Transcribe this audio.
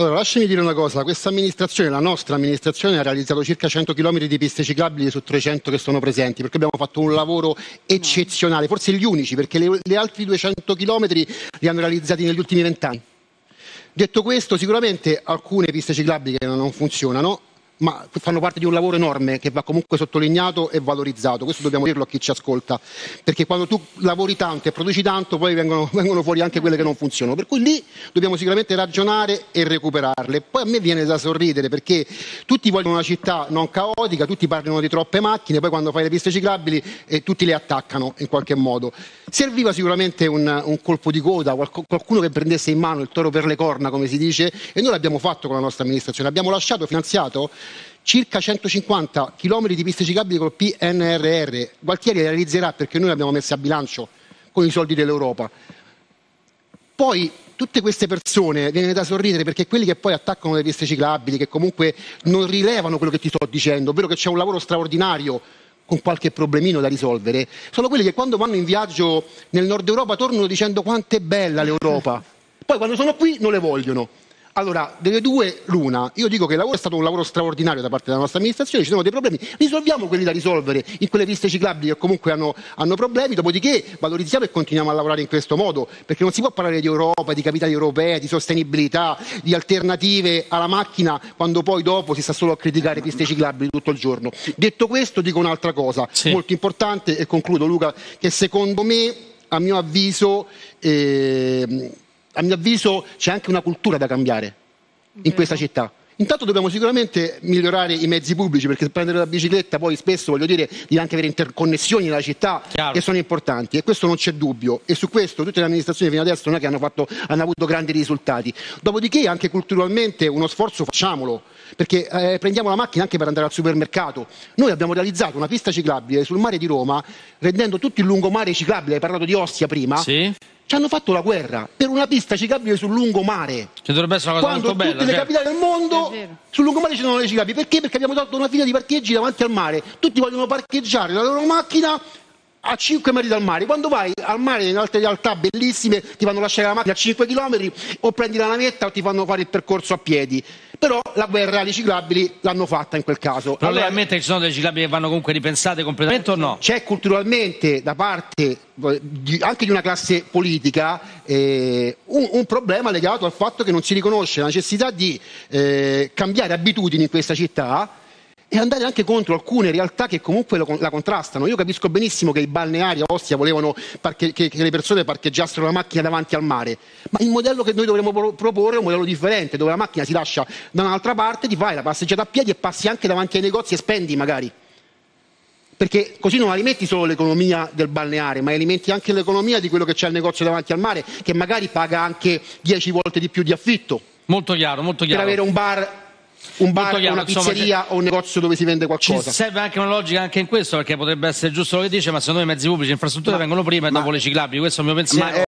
Allora, lasciami dire una cosa, questa amministrazione, la nostra amministrazione ha realizzato circa 100 km di piste ciclabili su 300 che sono presenti, perché abbiamo fatto un lavoro eccezionale, forse gli unici, perché le, le altri 200 km li hanno realizzati negli ultimi vent'anni. Detto questo, sicuramente alcune piste ciclabili non funzionano, ma fanno parte di un lavoro enorme che va comunque sottolineato e valorizzato. Questo dobbiamo dirlo a chi ci ascolta, perché quando tu lavori tanto e produci tanto, poi vengono, vengono fuori anche quelle che non funzionano. Per cui lì dobbiamo sicuramente ragionare e recuperarle. Poi a me viene da sorridere perché tutti vogliono una città non caotica, tutti parlano di troppe macchine, poi quando fai le piste ciclabili eh, tutti le attaccano in qualche modo. Serviva sicuramente un, un colpo di coda, qualcuno che prendesse in mano il toro per le corna, come si dice, e noi l'abbiamo fatto con la nostra amministrazione. Abbiamo lasciato finanziato circa 150 km di piste ciclabili col PNRR. Gualtieri le realizzerà perché noi l'abbiamo messa a bilancio con i soldi dell'Europa. Poi tutte queste persone viene da sorridere perché quelli che poi attaccano le piste ciclabili, che comunque non rilevano quello che ti sto dicendo, ovvero che c'è un lavoro straordinario con qualche problemino da risolvere, sono quelli che quando vanno in viaggio nel nord Europa tornano dicendo quanto è bella l'Europa. Poi quando sono qui non le vogliono. Allora, delle due, l'una. Io dico che il lavoro è stato un lavoro straordinario da parte della nostra amministrazione, ci sono dei problemi, risolviamo quelli da risolvere in quelle piste ciclabili che comunque hanno, hanno problemi, dopodiché valorizziamo e continuiamo a lavorare in questo modo, perché non si può parlare di Europa, di capitali europee, di sostenibilità, di alternative alla macchina, quando poi dopo si sta solo a criticare piste ciclabili tutto il giorno. Detto questo, dico un'altra cosa, sì. molto importante, e concludo Luca, che secondo me, a mio avviso, eh, a mio avviso c'è anche una cultura da cambiare in questa città. Intanto dobbiamo sicuramente migliorare i mezzi pubblici perché prendere la bicicletta poi spesso voglio dire devi anche avere interconnessioni nella città Chiaro. che sono importanti e questo non c'è dubbio e su questo tutte le amministrazioni fino adesso non è che hanno, fatto, hanno avuto grandi risultati. Dopodiché anche culturalmente uno sforzo facciamolo perché eh, prendiamo la macchina anche per andare al supermercato. Noi abbiamo realizzato una pista ciclabile sul mare di Roma rendendo tutto il lungomare ciclabile, hai parlato di Ostia prima. Sì ci hanno fatto la guerra per una pista ciclabile sul lungomare. Che dovrebbe essere una cosa Quando molto bella. Quando tutte le capitali del mondo sul lungomare ci sono le ciclabili. Perché? Perché abbiamo tolto una fila di parcheggi davanti al mare. Tutti vogliono parcheggiare la loro macchina a 5 metri dal mare. Quando vai al mare in altre realtà bellissime ti fanno lasciare la macchina a 5 km o prendi la navetta o ti fanno fare il percorso a piedi. Però la guerra alle ciclabili l'hanno fatta in quel caso. Però allora, lei ammette che ci sono delle ciclabili che vanno comunque ripensate completamente o no? C'è culturalmente da parte di, anche di una classe politica eh, un, un, problema legato al fatto che non si riconosce la necessità di eh, cambiare abitudini in questa città e andare anche contro alcune realtà che comunque lo, la contrastano. Io capisco benissimo che i balneari a Ostia volevano parche, che, che, le persone parcheggiassero la macchina davanti al mare, ma il modello che noi dovremmo proporre è un modello differente, dove la macchina si lascia da un'altra parte, ti fai la passeggiata a piedi e passi anche davanti ai negozi e spendi magari. Perché così non alimenti solo l'economia del balneare, ma alimenti anche l'economia di quello che c'è al negozio davanti al mare, che magari paga anche 10 volte di più di affitto. Molto chiaro, molto chiaro. Per avere un bar un bar, chiaro, una pizzeria insomma, o un negozio dove si vende qualcosa. Ci serve anche una logica anche in questo, perché potrebbe essere giusto lo che dice, ma secondo me i mezzi pubblici e infrastrutture ma, vengono prima e dopo le ciclabili, questo è il mio pensiero.